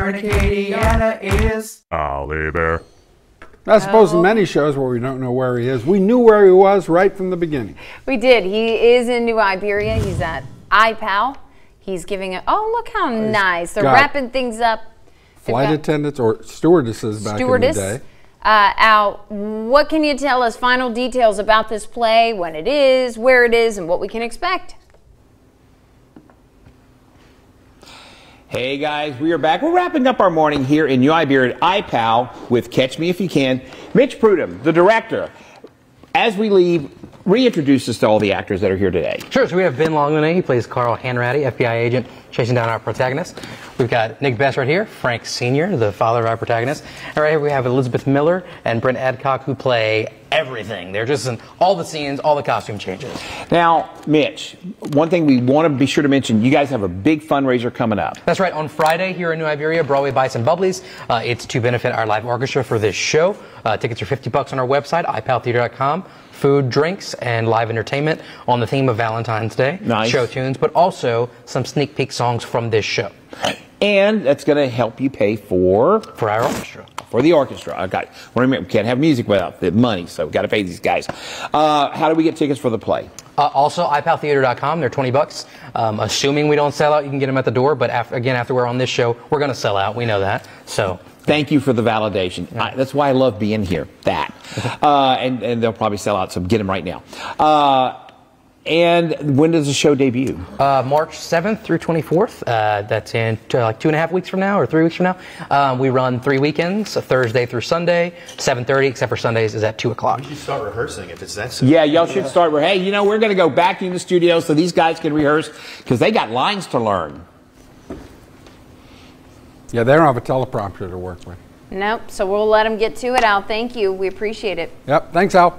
Aaron Acadiana is Ollie Bear. I suppose in many shows where we don't know where he is, we knew where he was right from the beginning. We did. He is in New Iberia. He's at IPAL. He's giving it. Oh, look how nice. They're wrapping things up. They've Flight attendants or stewardesses back Stewardess. in the day. Uh, Al, what can you tell us? Final details about this play, when it is, where it is, and what we can expect. Hey guys, we are back. We're wrapping up our morning here in Iberia at IPAL with Catch Me If You Can. Mitch Prudham, the director. As we leave, reintroduce us to all the actors that are here today. Sure, so we have Ben Longman. He plays Carl Hanratty, FBI agent, chasing down our protagonist. We've got Nick Best right here, Frank Sr., the father of our protagonist. And right here we have Elizabeth Miller and Brent Adcock, who play everything. They're just in all the scenes, all the costume changes. Now, Mitch, one thing we want to be sure to mention, you guys have a big fundraiser coming up. That's right. On Friday here in New Iberia, Broadway Bites and Bubblies. Uh, it's to benefit our live orchestra for this show. Uh, tickets are 50 bucks on our website, ipaltheater.com. Food, drinks, and live entertainment on the theme of Valentine's Day. Nice. Show tunes, but also some sneak peek songs from this show. And that's going to help you pay for For our orchestra. for the orchestra. I got. Remember, we can't have music without the money, so we've got to pay these guys. Uh, how do we get tickets for the play? Uh, also, ipaltheater.com. They're 20 bucks. Um, assuming we don't sell out, you can get them at the door. But after, again, after we're on this show, we're going to sell out. We know that. So Thank you for the validation. I, that's why I love being here. That, uh, and and they'll probably sell out. So get them right now. Uh, and when does the show debut? uh, March 7th through 24th. Uh, that's in uh, like two and a half weeks from now or three weeks from now. Um, we run three weekends, a Thursday through Sunday. 7:30, except for Sundays, is at two o'clock. You should start rehearsing if it's that soon. Yeah, y'all should start. Hey, you know we're going to go back in the studio so these guys can rehearse because they got lines to learn. Yeah, they don't have a teleprompter to work with. Nope. So we'll let them get to it, Al. Thank you. We appreciate it. Yep, thanks, Al.